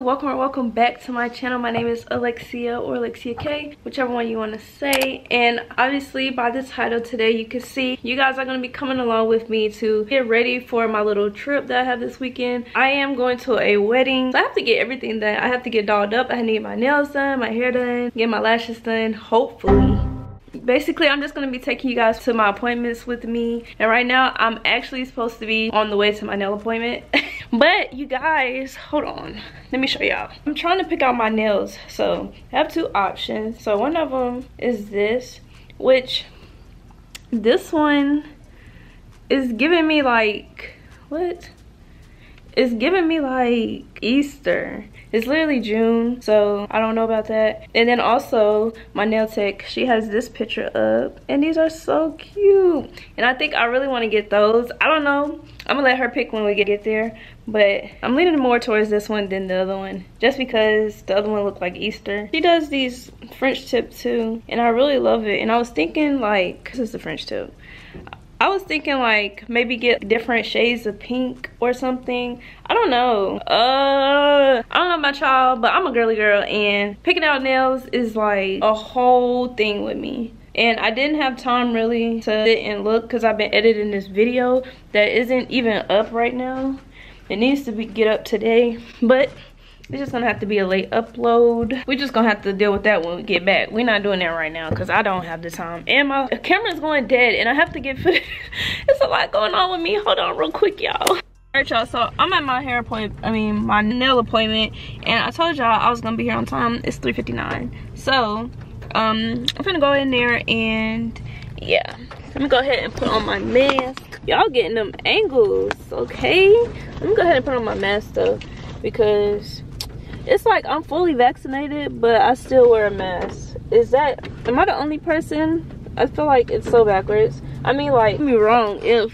welcome or welcome back to my channel. My name is alexia or alexia k whichever one you want to say. And obviously by the title today you can see you guys are going to be coming along with me to get ready for my little trip that i have this weekend. I am going to a wedding. So i have to get everything done. I have to get dolled up. I need my nails done my hair done get my lashes done hopefully basically i'm just going to be taking you guys to my appointments with me. And right now i'm actually supposed to be on the way to my nail appointment. But you guys hold on. Let me show y'all. I'm trying to pick out my nails. So i have two options. So one of them is this which this one is giving me like what? It's giving me like easter it's literally june so i don't know about that. And then also my nail tech she has this picture up and these are so cute. And i think i really want to get those. I don't know. I'm gonna let her pick when we get there but i'm leaning more towards this one than the other one just because the other one looked like easter. She does these french tip too and i really love it. And i was thinking like this is the french tip I was thinking like maybe get different shades of pink or something. I don't know. Uh, I don't know about y'all, but I'm a girly girl and picking out nails is like a whole thing with me. And I didn't have time really to sit and look because I've been editing this video that isn't even up right now. It needs to be get up today, but it's just gonna have to be a late upload. We're just gonna have to deal with that when we get back. We're not doing that right now because I don't have the time. And my camera's going dead and I have to get footage. It's a lot going on with me. Hold on real quick, y'all. Alright y'all, so I'm at my hair appointment, I mean my nail appointment, and I told y'all I was gonna be here on time. It's 3.59. So, um, I'm gonna go in there and yeah. Let me go ahead and put on my mask. Y'all getting them angles, okay? Let me go ahead and put on my mask though, because it's like I'm fully vaccinated, but I still wear a mask. Is that, am I the only person? I feel like it's so backwards. I mean, like, me wrong, if,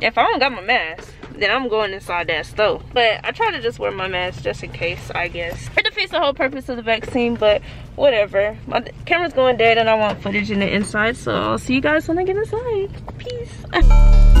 if I don't got my mask, then I'm going inside that stove. But I try to just wear my mask just in case, I guess. It defeats the whole purpose of the vaccine, but whatever. My camera's going dead and I want footage in the inside, so I'll see you guys when I get inside. Peace.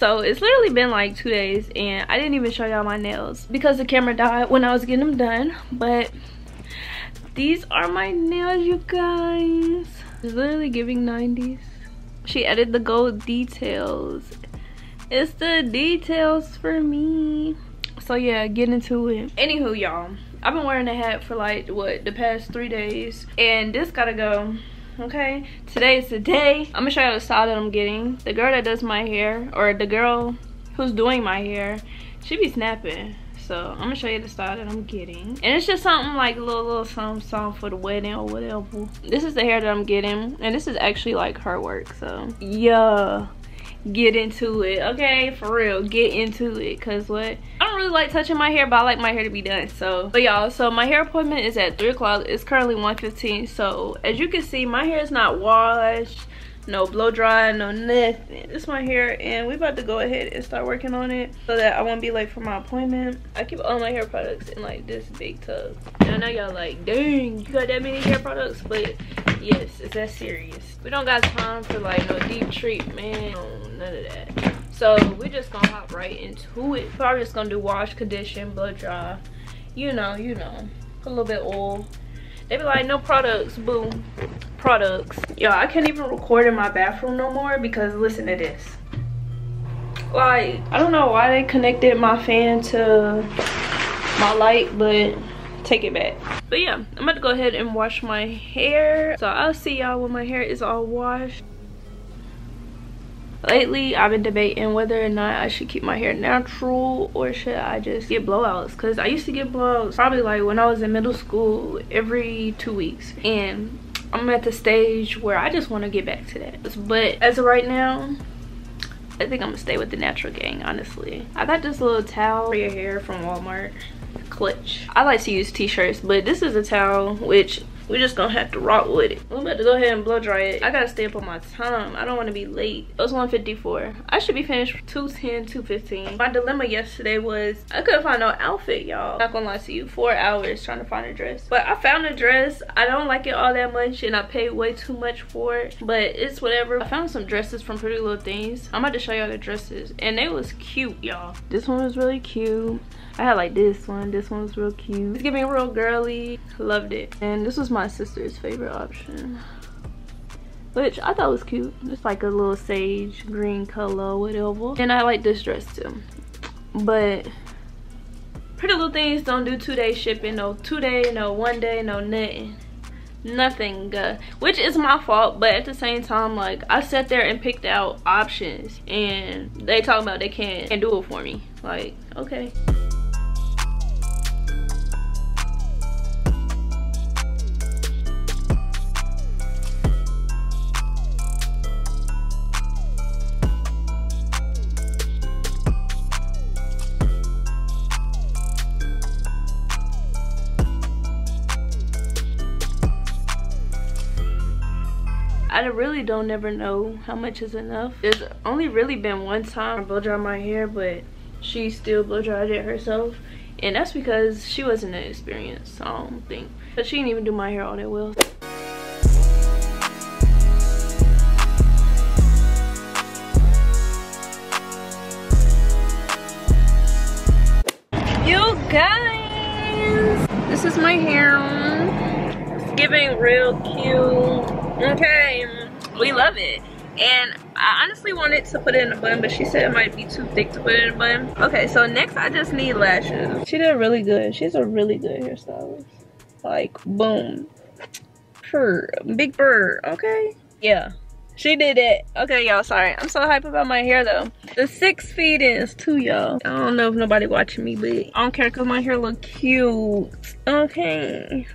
so it's literally been like two days and i didn't even show y'all my nails because the camera died when i was getting them done but these are my nails you guys. It's literally giving 90s she added the gold details. It's the details for me. So yeah get into it. Anywho y'all i've been wearing a hat for like what the past three days and this gotta go okay today is the day. I'm gonna show you the style that i'm getting. The girl that does my hair or the girl who's doing my hair she be snapping. So i'm gonna show you the style that i'm getting. And it's just something like a little little something, something for the wedding or whatever. This is the hair that i'm getting and this is actually like her work so. Yeah get into it. Okay for real get into it. Because what? I don't really like touching my hair but i like my hair to be done so. But y'all so my hair appointment is at three o'clock. It's currently 1:15. so as you can see my hair is not washed no blow dry no nothing. It's my hair and we about to go ahead and start working on it so that i won't be late for my appointment. I keep all my hair products in like this big tub. And i know y'all like dang you got that many hair products? But yes it's that serious. We don't got time for like no deep treatment no, none of that. So we're just gonna hop right into it. Probably just gonna do wash condition blow dry. You know you know. Put a little bit oil they be like no products boo. Products. Yo i can't even record in my bathroom no more because listen to this. Like i don't know why they connected my fan to my light but take it back. But yeah i'm about to go ahead and wash my hair. So i'll see y'all when my hair is all washed lately i've been debating whether or not i should keep my hair natural or should i just get blowouts because i used to get blowouts probably like when i was in middle school every two weeks and i'm at the stage where i just want to get back to that but as of right now I think I'm gonna stay with the natural gang, honestly. I got this little towel for your hair from Walmart. Clutch. I like to use t-shirts, but this is a towel which we just gonna have to rock with it. I'm about to go ahead and blow dry it. I gotta stay up on my time. I don't wanna be late. It was 154. I should be finished 210, 215. My dilemma yesterday was I couldn't find no outfit, y'all. Not gonna lie to you. Four hours trying to find a dress. But I found a dress. I don't like it all that much and I paid way too much for it. But it's whatever. I found some dresses from Pretty Little Things. I'm about to show y'all the dresses. And they was cute, y'all. This one was really cute. I had like this one. This one was real cute. It's giving me real girly. Loved it. And this was my sister's favorite option. Which I thought was cute. It's like a little sage green color whatever. And I like this dress too. But Pretty Little Things don't do two-day shipping. No two-day, no one-day, no nothing nothing uh, which is my fault but at the same time like i sat there and picked out options and they talk about they can't, can't do it for me like okay I really don't never know how much is enough. There's only really been one time I blow dry my hair, but she still blow dried it herself. And that's because she wasn't an experienced, I don't think. But she didn't even do my hair all that well. You guys, this is my hair. It's giving real cute okay we love it. And I honestly wanted to put it in a bun but she said it might be too thick to put it in a bun. Okay so next I just need lashes. She did really good. She's a really good hairstylist. Like boom. Her big bird okay? Yeah she did it. Okay y'all sorry. I'm so hype about my hair though. The six feet is too y'all. I don't know if nobody watching me but i don't care because my hair look cute. Okay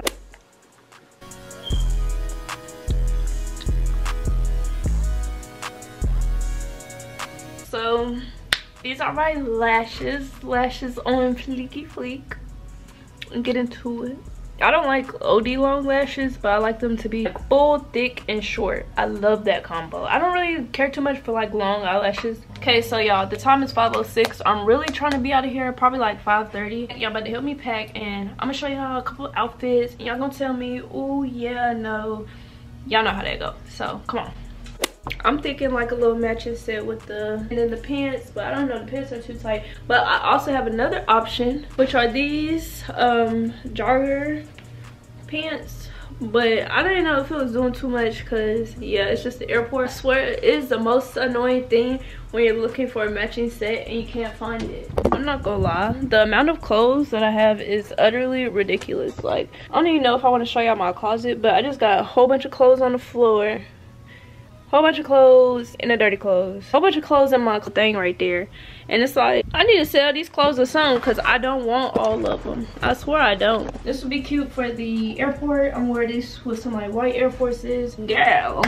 so these are my lashes lashes on fleeky fleek get into it I don't like OD long lashes, but I like them to be full, thick, and short. I love that combo. I don't really care too much for like long eyelashes. Okay, so y'all, the time is 5.06. I'm really trying to be out of here probably like 5.30. Y'all about to help me pack, and I'm gonna show y'all a couple outfits. Y'all gonna tell me, oh yeah, no. Y'all know how that go. So, come on. I'm thinking like a little matching set with the and then the pants, but I don't know the pants are too tight. But I also have another option, which are these um jogger pants. But I didn't know if it was doing too much because yeah, it's just the airport. I swear it is the most annoying thing when you're looking for a matching set and you can't find it. I'm not gonna lie, the amount of clothes that I have is utterly ridiculous. Like, I don't even know if I want to show y'all my closet, but I just got a whole bunch of clothes on the floor whole bunch of clothes and the dirty clothes. Whole bunch of clothes in my thing right there. And it's like i need to sell these clothes or something because i don't want all of them. I swear i don't. This would be cute for the airport. I'm wearing this with some like white air forces. Girl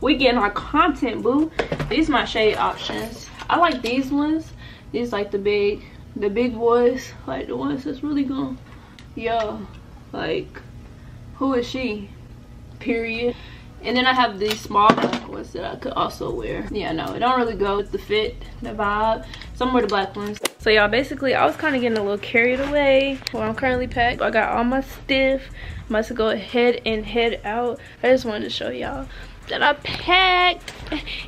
we getting our content boo. These my shade options. I like these ones. These like the big the big boys like the ones that's really going yeah like who is she? Period and then I have these small black ones that I could also wear. Yeah, no, it don't really go with the fit, the vibe. Some wear the black ones. So y'all, basically, I was kind of getting a little carried away while I'm currently packed. I got all my stiff. To go ahead and head out. I just wanted to show y'all that I packed.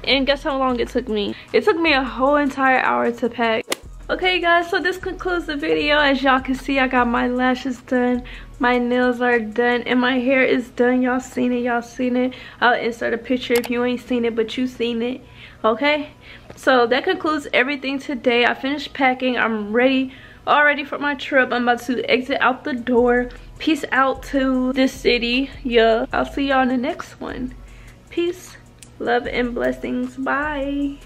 And guess how long it took me? It took me a whole entire hour to pack okay guys so this concludes the video. As y'all can see i got my lashes done my nails are done and my hair is done. Y'all seen it y'all seen it. I'll insert a picture if you ain't seen it but you seen it okay? So that concludes everything today. I finished packing. I'm ready all ready for my trip. I'm about to exit out the door. Peace out to this city yeah. I'll see y'all in the next one. Peace love and blessings. Bye